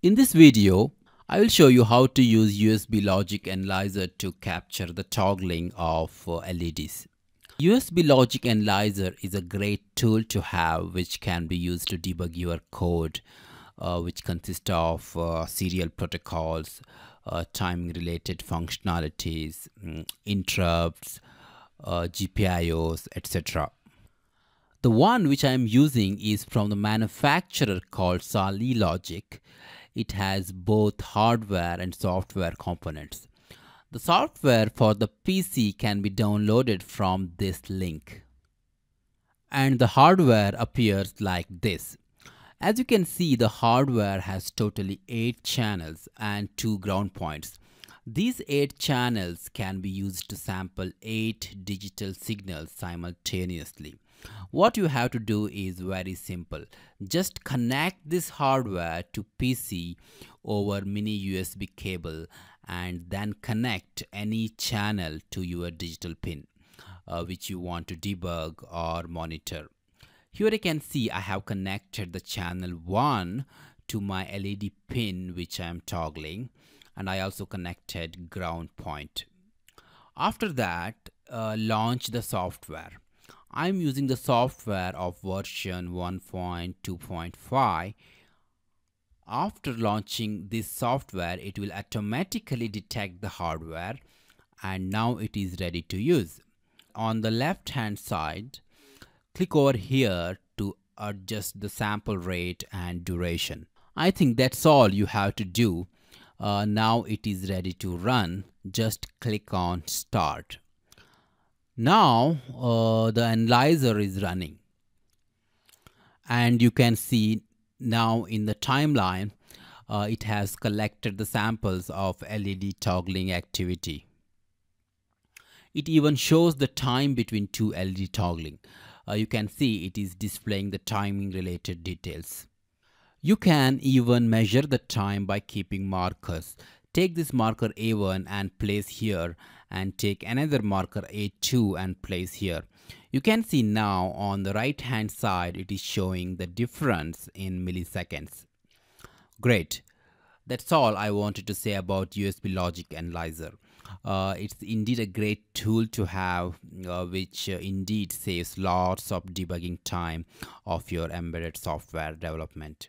In this video, I will show you how to use USB Logic Analyzer to capture the toggling of uh, LEDs. USB Logic Analyzer is a great tool to have which can be used to debug your code uh, which consists of uh, serial protocols, uh, timing related functionalities, um, interrupts, uh, GPIOs, etc. The one which I am using is from the manufacturer called Saleae Logic. It has both hardware and software components. The software for the PC can be downloaded from this link. And the hardware appears like this. As you can see, the hardware has totally 8 channels and 2 ground points. These 8 channels can be used to sample 8 digital signals simultaneously. What you have to do is very simple. Just connect this hardware to PC over mini USB cable and then connect any channel to your digital pin uh, which you want to debug or monitor. Here you can see I have connected the channel 1 to my LED pin which I am toggling and I also connected ground point. After that uh, launch the software. I'm using the software of version 1.2.5 after launching this software it will automatically detect the hardware and now it is ready to use on the left hand side click over here to adjust the sample rate and duration. I think that's all you have to do. Uh, now it is ready to run. Just click on start. Now uh, the analyzer is running and you can see now in the timeline uh, it has collected the samples of LED toggling activity. It even shows the time between two LED toggling uh, you can see it is displaying the timing related details. You can even measure the time by keeping markers. Take this marker A1 and place here and take another marker A2 and place here. You can see now on the right hand side it is showing the difference in milliseconds. Great. That's all I wanted to say about USB Logic Analyzer. Uh, it's indeed a great tool to have uh, which uh, indeed saves lots of debugging time of your embedded software development.